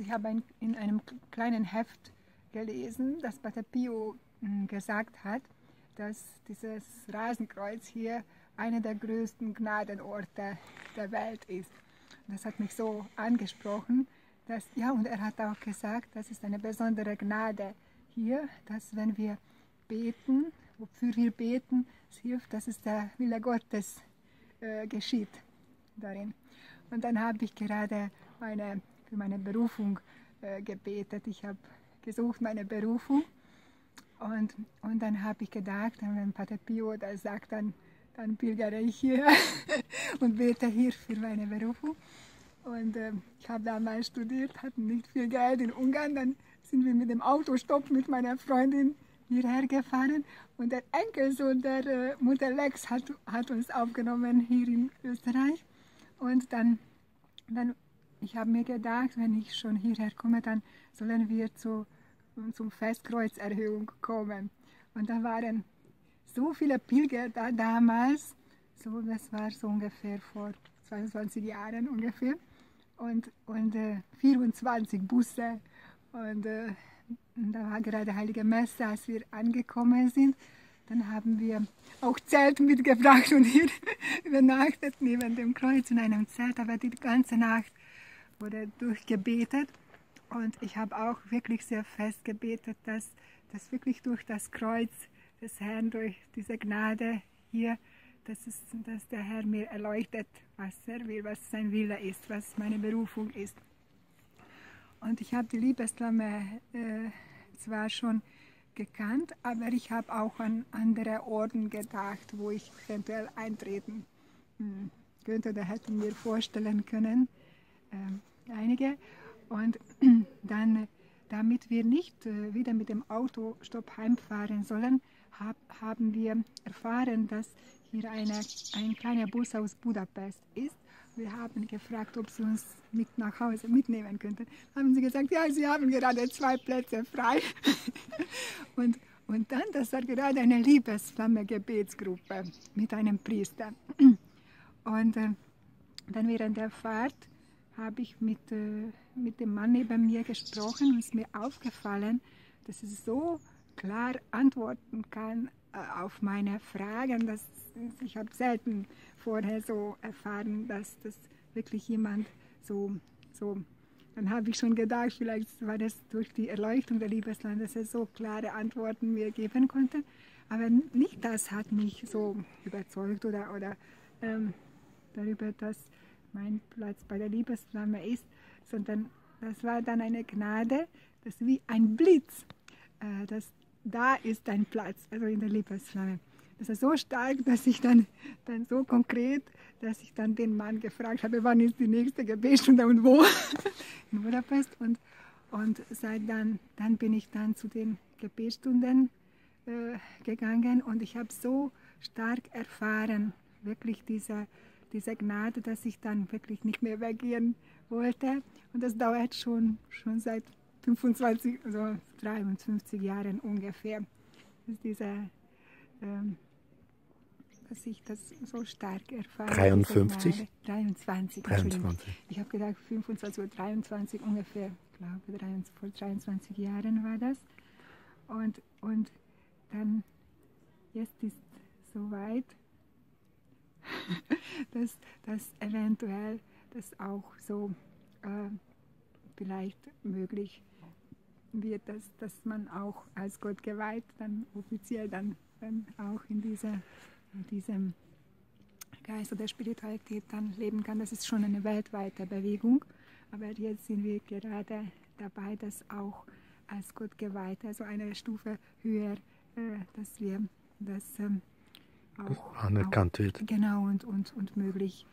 Ich habe in einem kleinen Heft gelesen, dass Pater Pio hm, gesagt hat, dass dieses Rasenkreuz hier einer der größten Gnadenorte der Welt ist. Das hat mich so angesprochen, dass, ja, und er hat auch gesagt, das ist eine besondere Gnade hier, dass wenn wir beten, wofür wir beten, es hilft, dass es der Wille Gottes äh, geschieht darin. Und dann habe ich gerade meine, für meine Berufung äh, gebetet. Ich habe gesucht meine Berufung und, und dann habe ich gedacht, wenn Pater Pio das sagt, dann, dann pilgere ich hier und bete hier für meine Berufung. Und äh, ich habe damals studiert, hatte nicht viel Geld in Ungarn. Dann sind wir mit dem Autostopp mit meiner Freundin hierher gefahren. Und der Enkelsohn der äh, Mutter Lex hat, hat uns aufgenommen hier in Österreich. Und dann, dann ich habe mir gedacht, wenn ich schon hierher komme, dann sollen wir zu, zum Festkreuzerhöhung kommen. Und da waren so viele Pilger da damals, so, das war so ungefähr vor 22 Jahren ungefähr, und, und äh, 24 Busse. Und, äh, da war gerade Heilige Messe, als wir angekommen sind. Dann haben wir auch Zelt mitgebracht und hier übernachtet neben dem Kreuz in einem Zelt. Aber die ganze Nacht wurde durchgebetet. Und ich habe auch wirklich sehr fest gebetet, dass, dass wirklich durch das Kreuz des Herrn, durch diese Gnade hier, dass, es, dass der Herr mir erleuchtet, was er will, was sein Wille ist, was meine Berufung ist. Und ich habe die Liebesflamme äh, zwar schon gekannt, aber ich habe auch an andere Orden gedacht, wo ich eventuell eintreten hm, könnte oder hätte mir vorstellen können, äh, einige. Und dann, damit wir nicht äh, wieder mit dem Autostopp heimfahren sollen, hab, haben wir erfahren, dass hier eine, ein kleiner Bus aus Budapest ist. Wir haben gefragt, ob sie uns mit nach Hause mitnehmen könnten. Haben sie gesagt, ja, sie haben gerade zwei Plätze frei. und, und dann, das war gerade eine Liebesflamme-Gebetsgruppe mit einem Priester. Und äh, dann während der Fahrt habe ich mit, äh, mit dem Mann neben mir gesprochen und es ist mir aufgefallen, dass es so klar antworten kann äh, auf meine Fragen. Dass, ich habe selten vorher so erfahren, dass das wirklich jemand so, so dann habe ich schon gedacht, vielleicht war das durch die Erleuchtung der Liebesland, dass er so klare Antworten mir geben konnte. Aber nicht das hat mich so überzeugt oder, oder ähm, darüber, dass mein Platz bei der Liebesflamme ist, sondern das war dann eine Gnade, das wie ein Blitz, äh, das da ist dein Platz, also in der Liebesflamme. Das ist so stark, dass ich dann, dann so konkret, dass ich dann den Mann gefragt habe, wann ist die nächste Gebetsstunde und wo? in Budapest. Und, und seit dann, dann bin ich dann zu den Gebetsstunden äh, gegangen und ich habe so stark erfahren, wirklich diese, diese Gnade, dass ich dann wirklich nicht mehr weggehen wollte. Und das dauert schon, schon seit 25, also 53 Jahren ungefähr, ist dieser, ähm, dass ich das so stark erfahre. 53? 23, 23. Ich habe gedacht 25 oder 23 ungefähr, ich glaube 23, vor 23 Jahren war das. Und, und dann, jetzt ist soweit, dass, dass eventuell das auch so äh, vielleicht möglich wird, dass, dass man auch als Gott geweiht dann offiziell dann, dann auch in, dieser, in diesem Geist oder Spiritualität dann leben kann. Das ist schon eine weltweite Bewegung, aber jetzt sind wir gerade dabei, das auch als Gott geweiht, also eine Stufe höher, äh, dass wir das ähm, auch anerkannt auch, wird. Genau und, und, und möglich,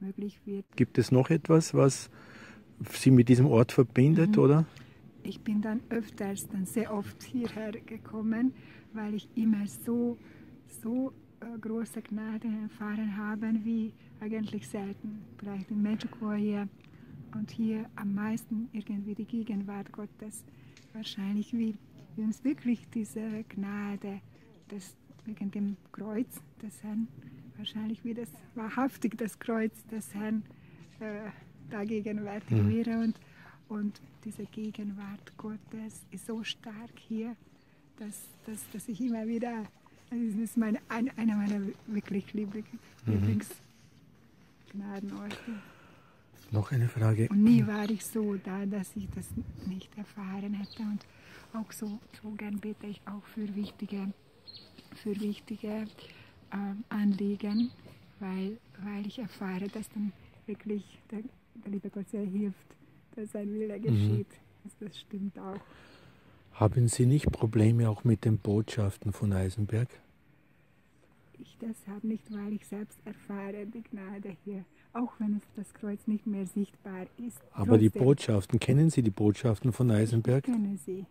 möglich wird. Gibt es noch etwas, was Sie mit diesem Ort verbindet, mhm. oder? ich bin dann öfters, dann sehr oft hierher gekommen, weil ich immer so, so äh, große Gnade erfahren habe, wie eigentlich selten. Vielleicht in Medjugorje hier und hier am meisten irgendwie die Gegenwart Gottes. Wahrscheinlich wie, wie uns wirklich diese Gnade des, wegen dem Kreuz des Herrn, wahrscheinlich wie das wahrhaftig das Kreuz des Herrn äh, da gegenwärtig mhm. wäre. Und, Und diese Gegenwart Gottes ist so stark hier, dass, dass, dass ich immer wieder, das ist meine, ein, einer meiner wirklich Lieblings, Mhm. Lieblingsgnadenorte. Noch eine Frage. Und nie war ich so da, dass ich das nicht erfahren hätte. Und auch so, so gern bete ich auch für wichtige, für wichtige ähm, Anliegen, weil, weil ich erfahre, dass dann wirklich der, der liebe Gott sehr hilft, dass sein Wille geschieht. Also das stimmt auch. Haben Sie nicht Probleme auch mit den Botschaften von Eisenberg? Ich deshalb nicht, weil ich selbst erfahre die Gnade hier, auch wenn es das Kreuz nicht mehr sichtbar ist. Aber die Trotzdem, Botschaften, kennen Sie die Botschaften von Eisenberg? Ich kenne sie.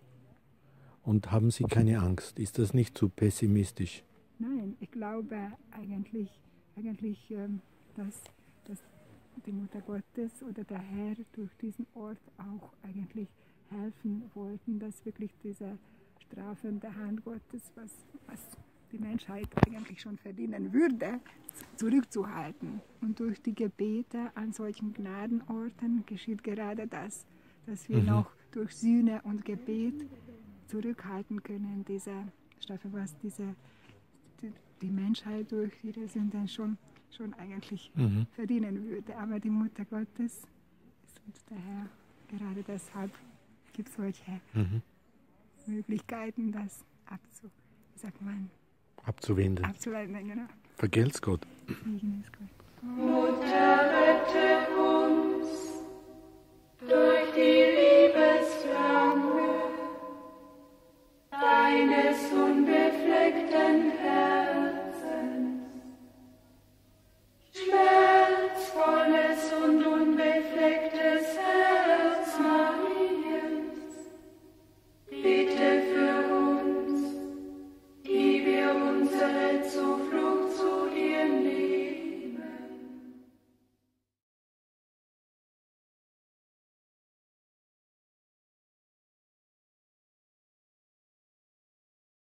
Und haben Sie keine Angst? Ist das nicht zu pessimistisch? Nein, ich glaube eigentlich, eigentlich ähm, dass, dass die Mutter Gottes oder der Herr durch diesen Ort auch eigentlich helfen wollten, dass wirklich diese strafende Hand Gottes, was, was die Menschheit eigentlich schon verdienen würde, zurückzuhalten. Und durch die Gebete an solchen Gnadenorten geschieht gerade das, dass wir Mhm. noch durch Sühne und Gebet zurückhalten können, diese Strafe, was diese die, die Menschheit durch ihre Sünden schon, schon eigentlich Mhm. verdienen würde. Aber die Mutter Gottes ist uns der Herr. Gerade deshalb gibt es solche Mhm. Möglichkeiten, das abzu, wie sagt man, Abzuwenden. abzuwenden. Genau. Vergelt's Gott. Mutter, rette.